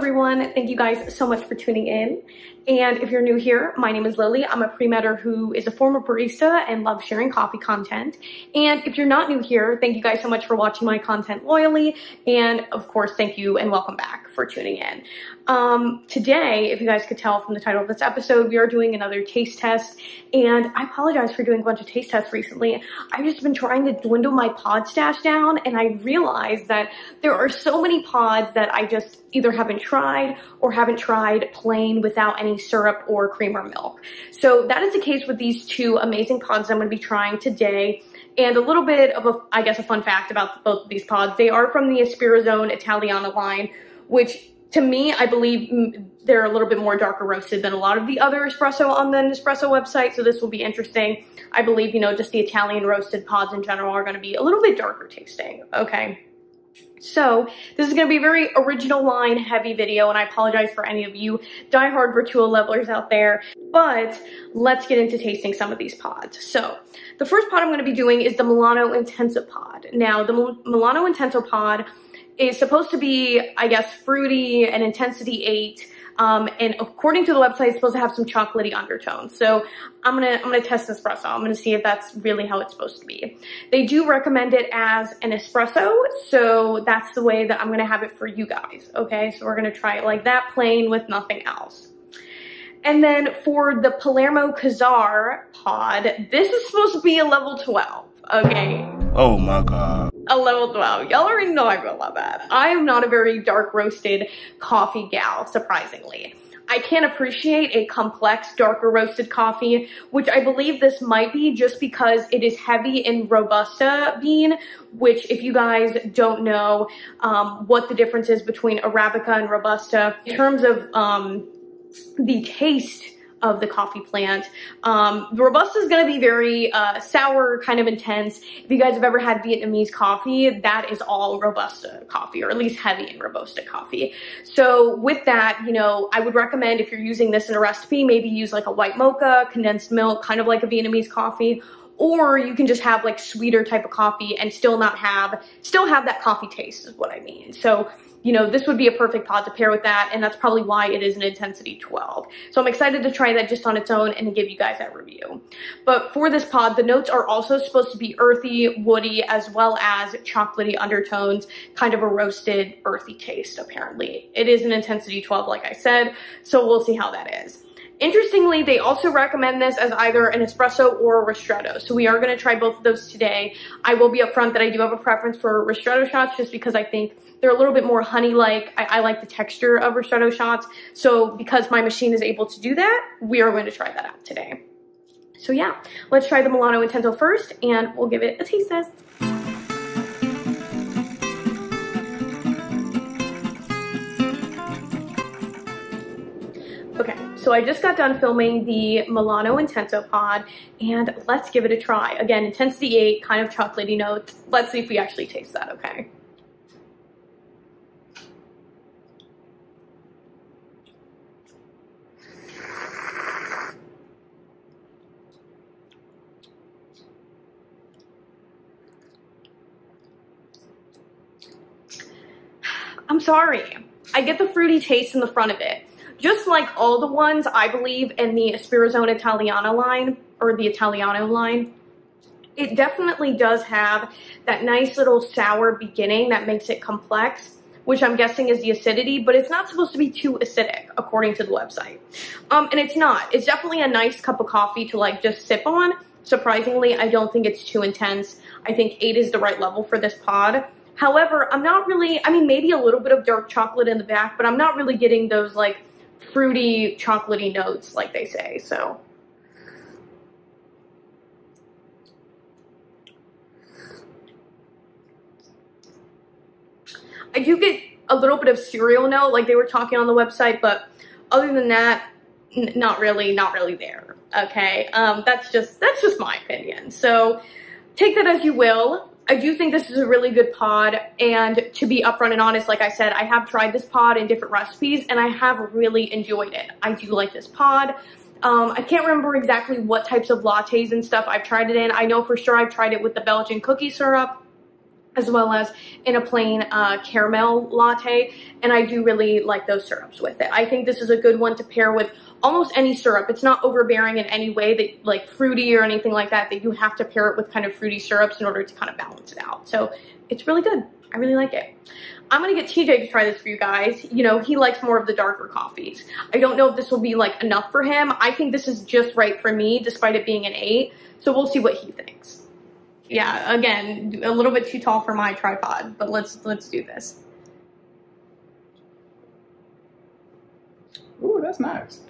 everyone. Thank you guys so much for tuning in. And if you're new here, my name is Lily. I'm a pre-medder who is a former barista and loves sharing coffee content. And if you're not new here, thank you guys so much for watching my content loyally. And of course, thank you and welcome back for tuning in. Um, today, if you guys could tell from the title of this episode, we are doing another taste test. And I apologize for doing a bunch of taste tests recently. I've just been trying to dwindle my pod stash down and I realized that there are so many pods that I just either haven't tried or haven't tried plain without any syrup or cream or milk. So that is the case with these two amazing pods I'm gonna be trying today. And a little bit of a, I guess, a fun fact about both of these pods. They are from the Ispirazione Italiana line, which to me, I believe mm, they're a little bit more darker roasted than a lot of the other espresso on the Nespresso website. So this will be interesting. I believe, you know, just the Italian roasted pods in general are going to be a little bit darker tasting. Okay. So this is going to be a very original line heavy video and I apologize for any of you diehard Vertuo levelers out there, but let's get into tasting some of these pods. So the first pod I'm going to be doing is the Milano Intenso pod. Now the Milano Intenso pod is supposed to be, I guess, fruity and intensity eight um, and according to the website, it's supposed to have some chocolatey undertones. So I'm gonna I'm gonna test this espresso. I'm gonna see if that's really how it's supposed to be. They do recommend it as an espresso, so that's the way that I'm gonna have it for you guys. Okay, so we're gonna try it like that, plain with nothing else. And then for the Palermo Kazaar pod, this is supposed to be a level 12. Okay. Oh my god a level 12. Y'all already know I love that. I am not a very dark roasted coffee gal, surprisingly. I can't appreciate a complex, darker roasted coffee, which I believe this might be just because it is heavy in Robusta bean, which if you guys don't know um, what the difference is between Arabica and Robusta, in terms of um, the taste of the coffee plant. Um, the Robusta is going to be very uh, sour, kind of intense. If you guys have ever had Vietnamese coffee, that is all Robusta coffee, or at least heavy in Robusta coffee. So with that, you know, I would recommend if you're using this in a recipe, maybe use like a white mocha, condensed milk, kind of like a Vietnamese coffee, or you can just have like sweeter type of coffee and still not have, still have that coffee taste is what I mean. So you know, this would be a perfect pod to pair with that, and that's probably why it is an intensity 12. So I'm excited to try that just on its own and give you guys that review. But for this pod, the notes are also supposed to be earthy, woody, as well as chocolatey undertones, kind of a roasted, earthy taste, apparently. It is an intensity 12, like I said, so we'll see how that is. Interestingly, they also recommend this as either an espresso or a ristretto. So we are going to try both of those today. I will be upfront that I do have a preference for ristretto shots just because I think they're a little bit more honey-like. I, I, like the texture of ristretto shots. So because my machine is able to do that, we are going to try that out today. So yeah, let's try the Milano Intenso first and we'll give it a taste test. So I just got done filming the Milano Intenso pod and let's give it a try. Again, intensity 8, kind of chocolatey notes. Let's see if we actually taste that, okay? I'm sorry. I get the fruity taste in the front of it. Just like all the ones, I believe, in the Ispirazione Italiana line, or the Italiano line, it definitely does have that nice little sour beginning that makes it complex, which I'm guessing is the acidity, but it's not supposed to be too acidic, according to the website. Um, and it's not. It's definitely a nice cup of coffee to like just sip on. Surprisingly, I don't think it's too intense. I think eight is the right level for this pod. However, I'm not really, I mean, maybe a little bit of dark chocolate in the back, but I'm not really getting those like fruity, chocolatey notes like they say, so. I do get a little bit of cereal note, like they were talking on the website, but other than that, not really, not really there. Okay, um, that's just that's just my opinion. So take that as you will. I do think this is a really good pod and to be upfront and honest, like I said, I have tried this pod in different recipes and I have really enjoyed it. I do like this pod. Um, I can't remember exactly what types of lattes and stuff I've tried it in. I know for sure I've tried it with the Belgian cookie syrup as well as in a plain uh, caramel latte. And I do really like those syrups with it. I think this is a good one to pair with almost any syrup. It's not overbearing in any way that like fruity or anything like that, that you have to pair it with kind of fruity syrups in order to kind of balance it out. So it's really good. I really like it. I'm gonna get TJ to try this for you guys. You know, he likes more of the darker coffees. I don't know if this will be like enough for him. I think this is just right for me, despite it being an eight. So we'll see what he thinks. Yeah, again, a little bit too tall for my tripod, but let's let's do this. Ooh, that's nice.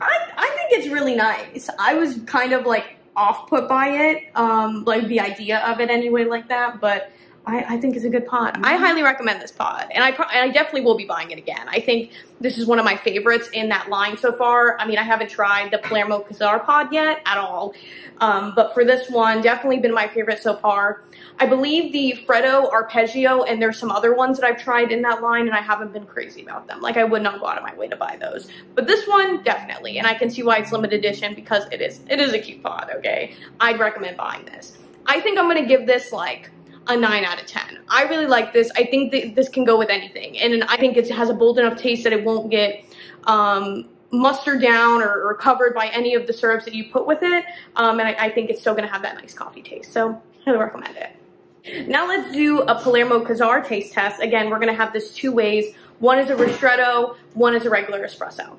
I, I think it's really nice. I was kind of like off put by it, um, like the idea of it anyway, like that, but I, I think it's a good pod. I mm-hmm. highly recommend this pod, and I, and I definitely will be buying it again. I think this is one of my favorites in that line so far. I mean, I haven't tried the Palermo Kazaar pod yet at all, um, but for this one, definitely been my favorite so far. I believe the Freddo Arpeggio, and there's some other ones that I've tried in that line, and I haven't been crazy about them. Like, I would not go out of my way to buy those. But this one, definitely, and I can see why it's limited edition because it is, it is a cute pod, okay? I'd recommend buying this. I think I'm going to give this, like, a 9 out of 10. I really like this. I think that this can go with anything. And I think it has a bold enough taste that it won't get um, mustered down or, or, covered by any of the syrups that you put with it. Um, and I, I, think it's still going to have that nice coffee taste. So I highly recommend it. Now let's do a Palermo Kazaar taste test. Again, we're going to have this two ways. One is a ristretto, one is a regular espresso.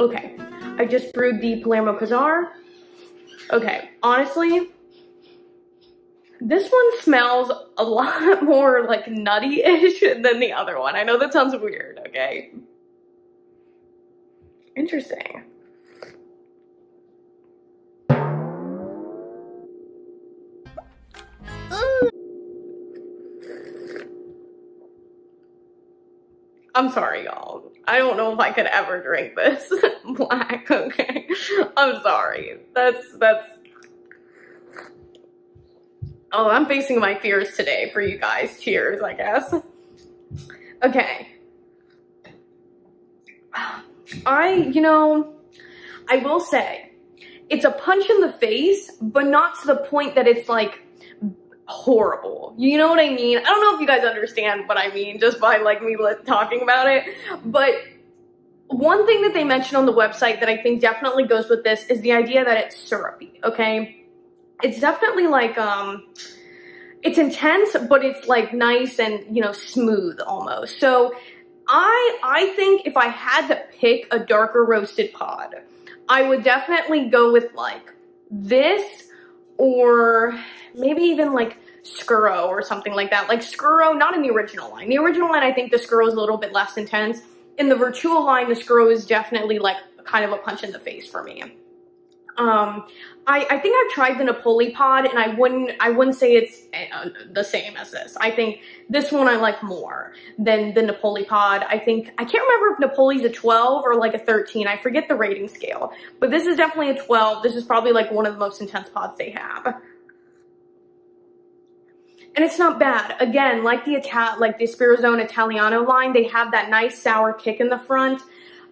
Okay, I just brewed the Palermo Kazaar. Okay, honestly, this one smells a lot more like nutty-ish than the other one. I know that sounds weird, okay? Interesting. I'm sorry, y'all. I don't know if I could ever drink this black, okay? I'm sorry. That's, that's... Oh, I'm facing my fears today for you guys. Cheers, I guess. Okay. I, you know, I will say, it's a punch in the face, but not to the point that it's like horrible. You know what I mean? I don't know if you guys understand what I mean just by like me talking about it, but one thing that they mentioned on the website that I think definitely goes with this is the idea that it's syrupy, okay? It's definitely like, um, it's intense, but it's like nice and, you know, smooth almost. So I, I think if I had to pick a darker roasted pod, I would definitely go with like this or maybe even like Scuro or something like that. Like Scuro, not in the original line. The original line, I think the Scuro is a little bit less intense. In the Vertuo line, the Scuro is definitely like kind of a punch in the face for me. Um, I, I think I've tried the Napoli pod and I wouldn't, I wouldn't say it's uh, the same as this. I think this one I like more than the Napoli pod. I think, I can't remember if Napoli's a 12 or like a 13. I forget the rating scale, but this is definitely a 12. This is probably like one of the most intense pods they have and it's not bad. Again, like the Ital like the Spirituoso Italiano line, they have that nice sour kick in the front.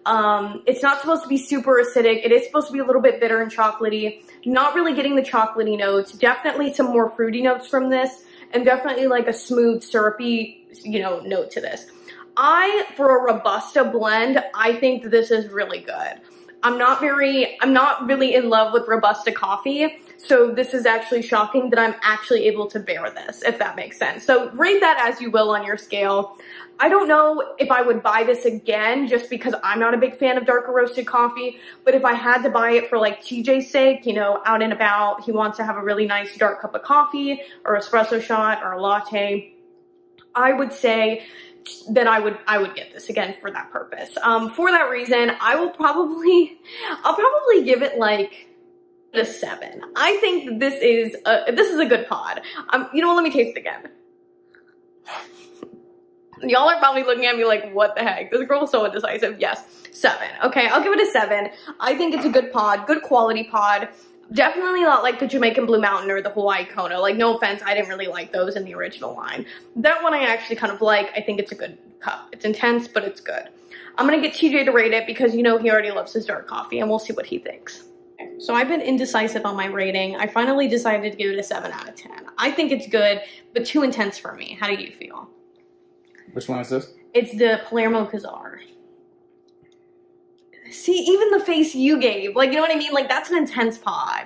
Um, it's not supposed to be super acidic. It is supposed to be a little bit bitter and chocolatey. Not really getting the chocolatey notes. Definitely some more fruity notes from this, and definitely like a smooth, syrupy, you know, note to this. I, for a Robusta blend, I think this is really good. I'm not very, I'm not really in love with Robusta coffee. So this is actually shocking that I'm actually able to bear this, if that makes sense. So rate that as you will on your scale. I don't know if I would buy this again just because I'm not a big fan of darker roasted coffee, but if I had to buy it for like TJ's sake, you know, out and about, he wants to have a really nice dark cup of coffee or espresso shot or a latte, I would say that I would I would get this again for that purpose. Um, for that reason, I will probably I'll probably give it like a seven. I think this is a, this is a good pod. Um, you know what? Let me taste it again. Y'all are probably looking at me like, what the heck? This girl is so indecisive. Yes, seven. Okay, I'll give it a seven. I think it's a good pod, good quality pod. Definitely not like the Jamaican Blue Mountain or the Hawaii Kona. Like, no offense, I didn't really like those in the original line. That one I actually kind of like. I think it's a good cup. It's intense, but it's good. I'm gonna get TJ to rate it because you know he already loves his dark coffee and we'll see what he thinks. So I've been indecisive on my rating. I finally decided to give it a 7 out of 10. I think it's good, but too intense for me. How do you feel? Which one is this? It's the Palermo Kazaar. See, even the face you gave, like, you know what I mean? Like, that's an intense pod.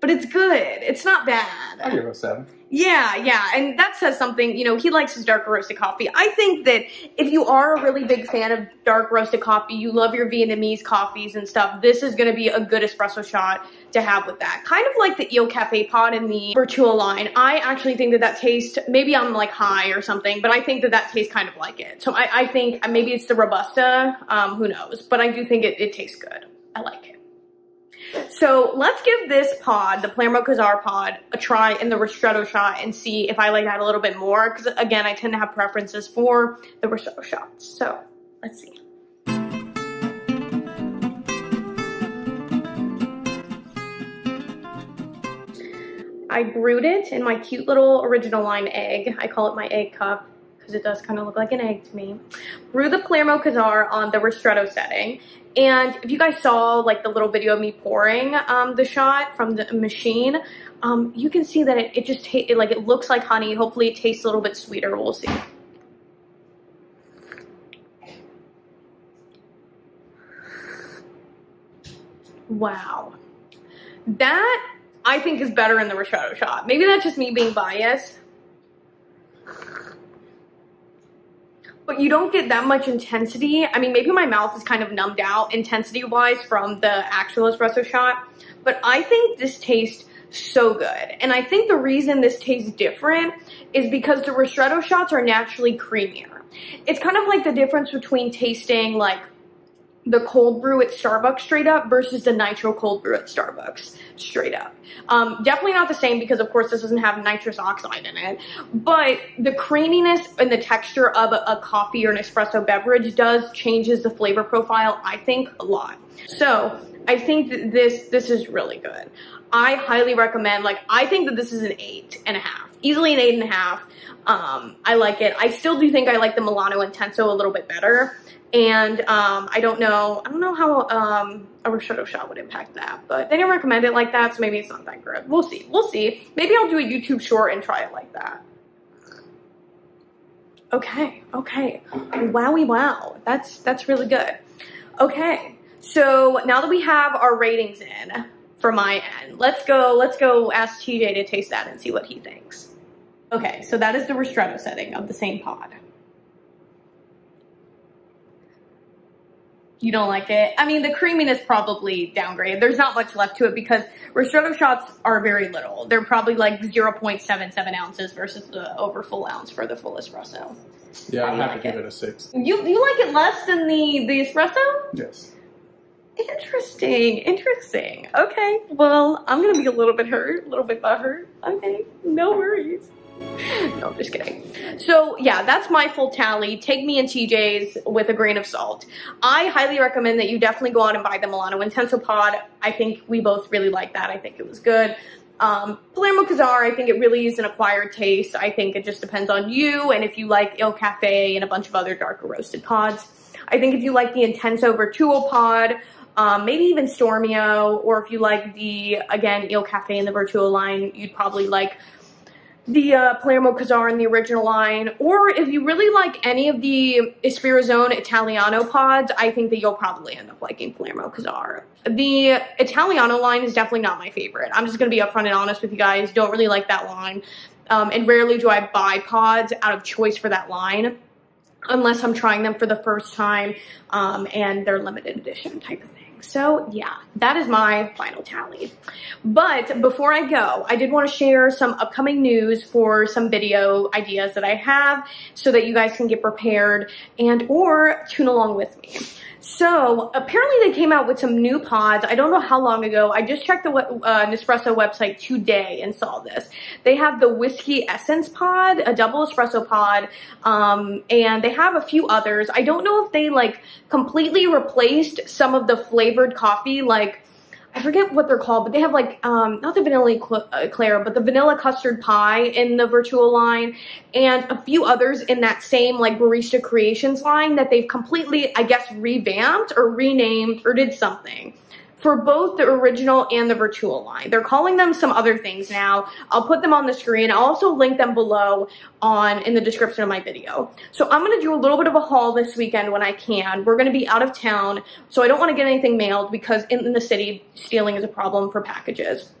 But it's good. It's not bad. I'll give it a seven. Yeah, yeah, and that says something. You know, he likes his dark roasted coffee. I think that if you are a really big fan of dark roasted coffee, you love your Vietnamese coffees and stuff, this is going to be a good espresso shot to have with that. Kind of like the Il Cafe pod in the Vertuo line. I actually think that that tastes, maybe I'm like high or something, but I think that that tastes kind of like it. So I, I think maybe it's the Robusta, um, who knows, but I do think it, it tastes good. I like it. So let's give this pod, the Palermo Kazaar pod, a try in the ristretto shot and see if I like that a little bit more. Because again, I tend to have preferences for the ristretto shots. So let's see. I brewed it in my cute little original line egg. I call it my egg cup because it does kind of look like an egg to me. Brew the Palermo Kazaar on the ristretto setting. And if you guys saw like the little video of me pouring um, the shot from the machine, um, you can see that it, it just it, like it looks like honey. Hopefully it tastes a little bit sweeter. We'll see. Wow. That I think is better in the ristretto shot. Maybe that's just me being biased. But you don't get that much intensity. I mean, maybe my mouth is kind of numbed out intensity wise from the actual espresso shot, but I think this tastes so good. And I think the reason this tastes different is because the ristretto shots are naturally creamier. It's kind of like the difference between tasting like the cold brew at Starbucks straight up versus the nitro cold brew at Starbucks straight up. Um, definitely not the same because of course this doesn't have nitrous oxide in it, but the creaminess and the texture of a, a coffee or an espresso beverage does changes the flavor profile, I think, a lot. So I think that this, this is really good. I highly recommend, like, I think that this is an eight and a half, easily an eight and a half. Um, I like it. I still do think I like the Milano Intenso a little bit better. And um, I don't know, I don't know how um, a ristretto shot would impact that, but they didn't recommend it like that, so maybe it's not that good. We'll see, we'll see. Maybe I'll do a YouTube short and try it like that. Okay, okay, wowie wow, that's, that's really good. Okay, so now that we have our ratings in for my end, let's go, let's go ask TJ to taste that and see what he thinks. Okay, so that is the ristretto setting of the same pod. You don't like it. I mean, the creaminess probably downgraded. There's not much left to it because ristretto shots are very little. They're probably like 0.77 ounces versus the over full ounce for the full espresso. Yeah, I have like to give it? it a six. You you like it less than the the espresso? Yes. Interesting, interesting. Okay, well, I'm gonna be a little bit hurt, a little bit butthurt. Okay, no worries. No, I'm just kidding. So yeah, that's my full tally. Take me and TJ's with a grain of salt. I highly recommend that you definitely go out and buy the Milano Intenso Pod. I think we both really like that. I think it was good. Um, Palermo Kazaar, I think it really is an acquired taste. I think it just depends on you and if you like Il Cafe and a bunch of other darker roasted pods. I think if you like the Intenso Vertuo pod, um, maybe even Stormio, or if you like the, again, Il Cafe and the Vertuo line, you'd probably like the uh, Palermo Kazaar in the original line, or if you really like any of the Ispirazione Italiano pods, I think that you'll probably end up liking Palermo Kazaar. The Italiano line is definitely not my favorite. I'm just to be upfront and honest with you guys. Don't really like that line. Um, and rarely do I buy pods out of choice for that line unless I'm trying them for the first time um, and they're limited edition type of thing. So yeah, that is my final tally. But before I go, I did want to share some upcoming news for some video ideas that I have so that you guys can get prepared and or tune along with me. So apparently they came out with some new pods. I don't know how long ago. I just checked the uh, Nespresso website today and saw this. They have the Whiskey Essence pod, a double espresso pod, um, and they have a few others. I don't know if they like completely replaced some of the flavored coffee like I forget what they're called, but they have like, um, not the vanilla eclair, but the vanilla custard pie in the Vertuo line and a few others in that same like Barista Creations line that they've completely, I guess, revamped or renamed or did something for both the original and the Vertuo line. They're calling them some other things now. I'll put them on the screen. I'll also link them below on in the description of my video. So I'm going to do a little bit of a haul this weekend when I can. We're going to be out of town, so I don't want to get anything mailed because in, in the city, stealing is a problem for packages.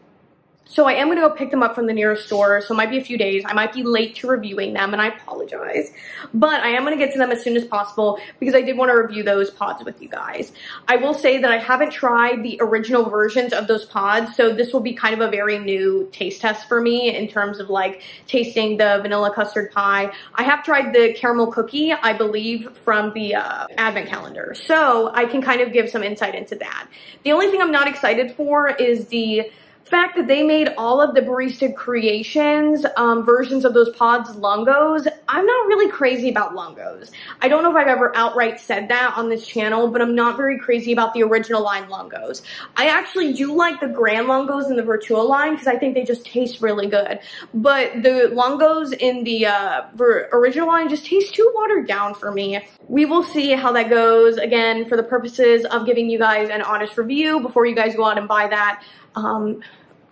So I am going to go pick them up from the nearest store. So it might be a few days. I might be late to reviewing them and I apologize. But I am going to get to them as soon as possible because I did want to review those pods with you guys. I will say that I haven't tried the original versions of those pods. So this will be kind of a very new taste test for me in terms of like tasting the vanilla custard pie. I have tried the caramel cookie, I believe, from the uh, advent calendar. So I can kind of give some insight into that. The only thing I'm not excited for is the fact that they made all of the Barista Creations um, versions of those pods longos, I'm not really crazy about longos. I don't know if I've ever outright said that on this channel, but I'm not very crazy about the original line longos. I actually do like the Grand longos in the Vertuo line because I think they just taste really good. But the longos in the uh, original line just taste too watered down for me. We will see how that goes, again, for the purposes of giving you guys an honest review before you guys go out and buy that. Um,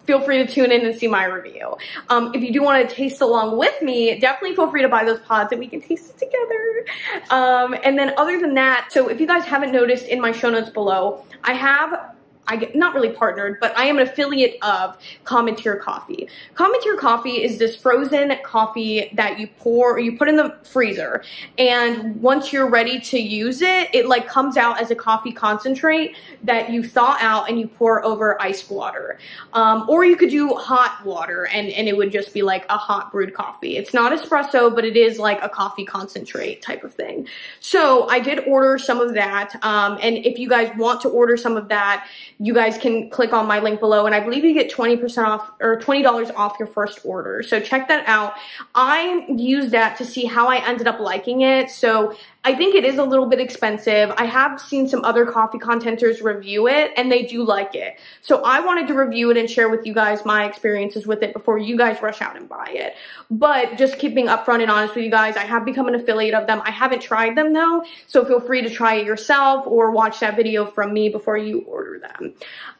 feel free to tune in and see my review. Um, if you do want to taste along with me, definitely feel free to buy those pods and we can taste it together. Um, and then other than that, so if you guys haven't noticed in my show notes below, I have I get not really partnered, but I am an affiliate of Cometeer Coffee. Cometeer Coffee is this frozen coffee that you pour, or you put in the freezer, and once you're ready to use it, it like comes out as a coffee concentrate that you thaw out and you pour over ice water. Um, or you could do hot water and, and it would just be like a hot brewed coffee. It's not espresso, but it is like a coffee concentrate type of thing. So I did order some of that. Um, and if you guys want to order some of that, you guys can click on my link below and I believe you get 20% off or $20 off your first order. So check that out. I used that to see how I ended up liking it. So I think it is a little bit expensive. I have seen some other coffee contenters review it and they do like it. So I wanted to review it and share with you guys my experiences with it before you guys rush out and buy it. But just keeping upfront and honest with you guys, I have become an affiliate of them. I haven't tried them though, so feel free to try it yourself or watch that video from me before you order them.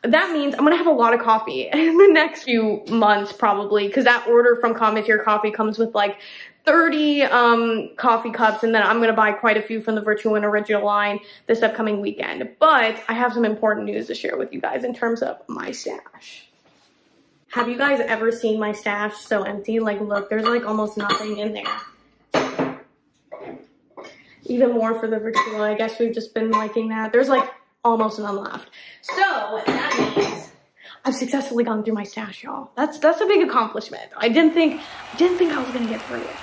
That means I'm gonna have a lot of coffee in the next few months probably because that order from Cometeer Coffee comes with like 30 um, coffee cups and then I'm to buy quite a few from the Vertuo and Original line this upcoming weekend. But I have some important news to share with you guys in terms of my stash. Have you guys ever seen my stash so empty? Like, look, there's like almost nothing in there. Even more for the Vertuo. I guess we've just been liking that. There's like almost none left. So that means I've successfully gone through my stash, y'all. That's that's a big accomplishment. I didn't think I didn't think I was gonna get through it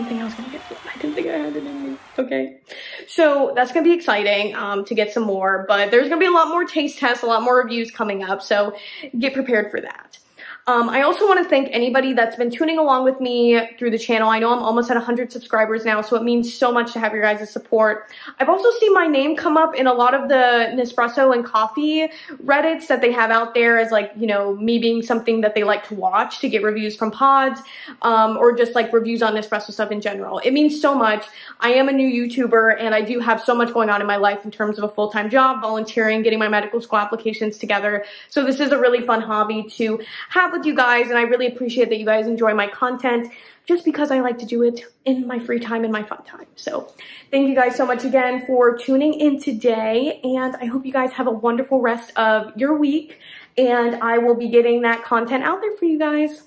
didn't think I was gonna get through it. I didn't think I had it in me. Okay. So that's gonna be exciting um, to get some more, but there's gonna be a lot more taste tests, a lot more reviews coming up. So get prepared for that. Um, I also want to thank anybody that's been tuning along with me through the channel. I know I'm almost at 100 subscribers now, so it means so much to have your guys' support. I've also seen my name come up in a lot of the Nespresso and coffee Reddits that they have out there as like, you know, me being something that they like to watch to get reviews from pods, um, or just like reviews on Nespresso stuff in general. It means so much. I am a new YouTuber and I do have so much going on in my life in terms of a full-time job, volunteering, getting my medical school applications together. So this is a really fun hobby to have with you guys and I really appreciate that you guys enjoy my content just because I like to do it in my free time and my fun time. So thank you guys so much again for tuning in today and I hope you guys have a wonderful rest of your week and I will be getting that content out there for you guys.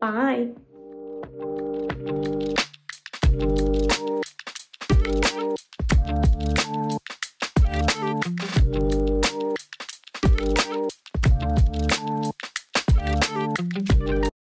Bye.